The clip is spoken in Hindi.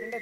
కింద